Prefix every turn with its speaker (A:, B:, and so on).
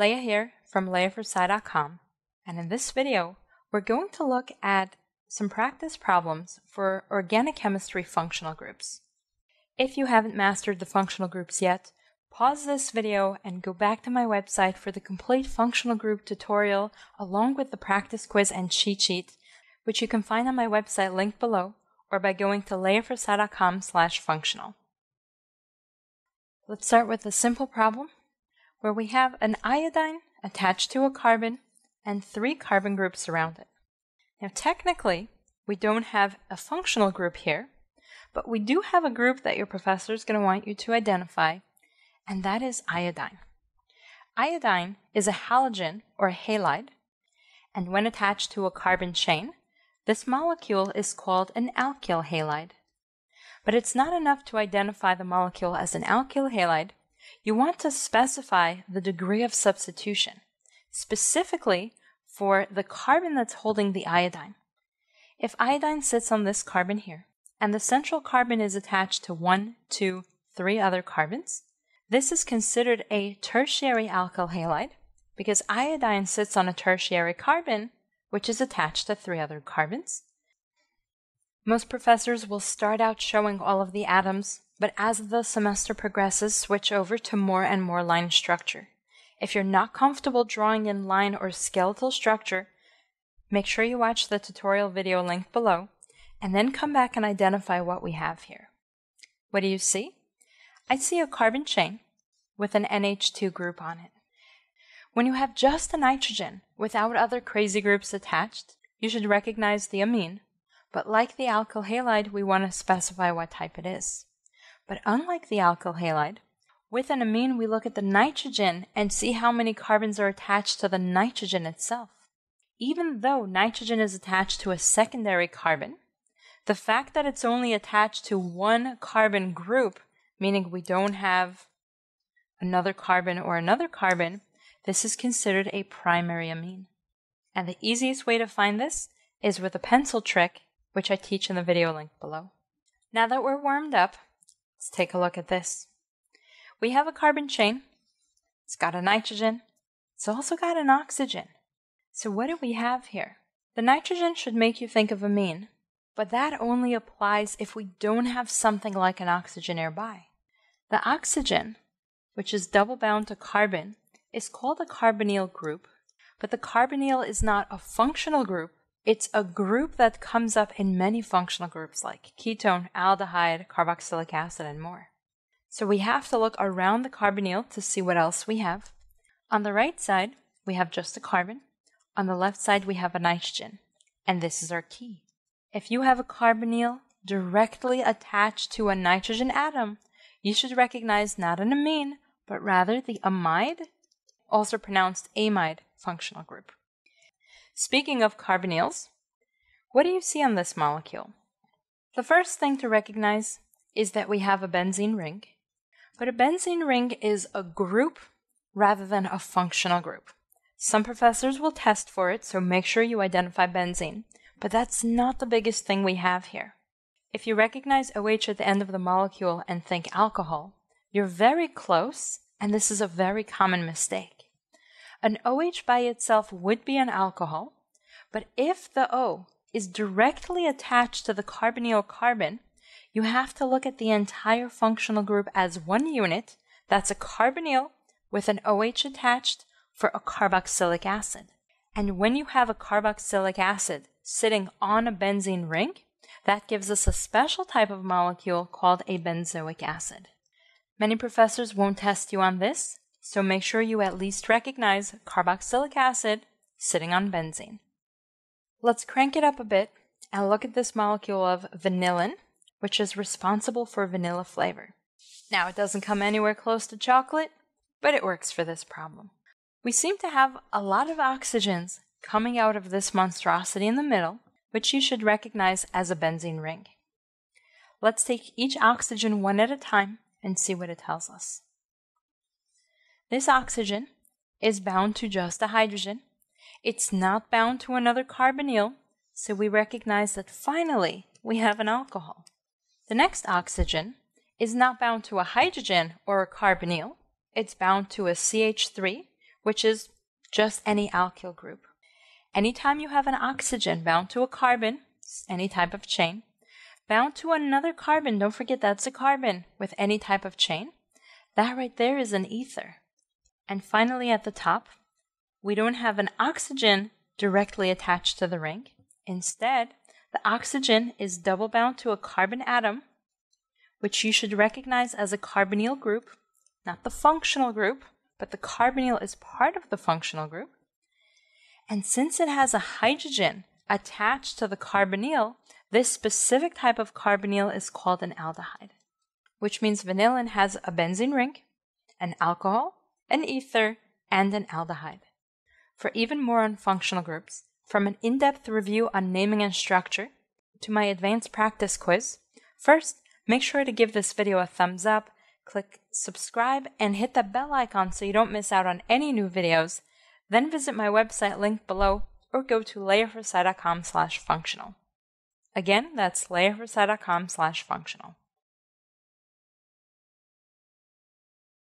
A: Leah here from leahforsci.com, and in this video, we're going to look at some practice problems for organic chemistry functional groups. If you haven't mastered the functional groups yet, pause this video and go back to my website for the complete functional group tutorial along with the practice quiz and cheat sheet, which you can find on my website linked below or by going to leahforsci.com slash functional. Let's start with a simple problem where we have an iodine attached to a carbon and three carbon groups around it. Now, technically, we don't have a functional group here, but we do have a group that your professor is going to want you to identify, and that is iodine. Iodine is a halogen or a halide, and when attached to a carbon chain, this molecule is called an alkyl halide. But it's not enough to identify the molecule as an alkyl halide. You want to specify the degree of substitution, specifically for the carbon that's holding the iodine. If iodine sits on this carbon here, and the central carbon is attached to one, two, three other carbons, this is considered a tertiary alkyl halide because iodine sits on a tertiary carbon which is attached to three other carbons. Most professors will start out showing all of the atoms, but as the semester progresses, switch over to more and more line structure. If you're not comfortable drawing in line or skeletal structure, make sure you watch the tutorial video linked below, and then come back and identify what we have here. What do you see? I see a carbon chain with an NH2 group on it. When you have just a nitrogen without other crazy groups attached, you should recognize the amine. But like the alkyl halide, we want to specify what type it is. But unlike the alkyl halide, with an amine, we look at the nitrogen and see how many carbons are attached to the nitrogen itself. Even though nitrogen is attached to a secondary carbon, the fact that it's only attached to one carbon group, meaning we don't have another carbon or another carbon, this is considered a primary amine. And the easiest way to find this is with a pencil trick, which I teach in the video link below. Now that we're warmed up, let's take a look at this. We have a carbon chain. It's got a nitrogen. It's also got an oxygen. So what do we have here? The nitrogen should make you think of amine, but that only applies if we don't have something like an oxygen nearby. The oxygen, which is double bound to carbon, is called a carbonyl group, but the carbonyl is not a functional group. It's a group that comes up in many functional groups like ketone, aldehyde, carboxylic acid, and more. So we have to look around the carbonyl to see what else we have. On the right side, we have just a carbon. On the left side, we have a nitrogen. And this is our key. If you have a carbonyl directly attached to a nitrogen atom, you should recognize not an amine, but rather the amide also pronounced amide functional group. Speaking of carbonyls, what do you see on this molecule? The first thing to recognize is that we have a benzene ring, but a benzene ring is a group rather than a functional group. Some professors will test for it, so make sure you identify benzene, but that's not the biggest thing we have here. If you recognize OH at the end of the molecule and think alcohol, you're very close, and this is a very common mistake. An OH by itself would be an alcohol, but if the O is directly attached to the carbonyl carbon, you have to look at the entire functional group as one unit. That's a carbonyl with an OH attached for a carboxylic acid. And when you have a carboxylic acid sitting on a benzene ring, that gives us a special type of molecule called a benzoic acid. Many professors won't test you on this, so make sure you at least recognize carboxylic acid sitting on benzene. Let's crank it up a bit and look at this molecule of vanillin, which is responsible for vanilla flavor. Now, it doesn't come anywhere close to chocolate, but it works for this problem. We seem to have a lot of oxygens coming out of this monstrosity in the middle, which you should recognize as a benzene ring. Let's take each oxygen one at a time and see what it tells us. This oxygen is bound to just a hydrogen. It's not bound to another carbonyl, so we recognize that finally we have an alcohol. The next oxygen is not bound to a hydrogen or a carbonyl. It's bound to a CH3, which is just any alkyl group. Anytime you have an oxygen bound to a carbon, any type of chain, bound to another carbon, don't forget that's a carbon with any type of chain, that right there is an ether. And finally at the top, we don't have an oxygen directly attached to the ring. Instead, the oxygen is double bound to a carbon atom, which you should recognize as a carbonyl group, not the functional group, but the carbonyl is part of the functional group. And since it has a hydrogen attached to the carbonyl, this specific type of carbonyl is called an aldehyde, which means vanillin has a benzene ring, an alcohol, an ether, and an aldehyde. For even more on functional groups, from an in depth review on naming and structure to my advanced practice quiz, first, make sure to give this video a thumbs up click subscribe and hit the bell icon so you don't miss out on any new videos. Then visit my website linked below or go to leahforsci.com slash functional. Again, that's leahforsci.com slash functional.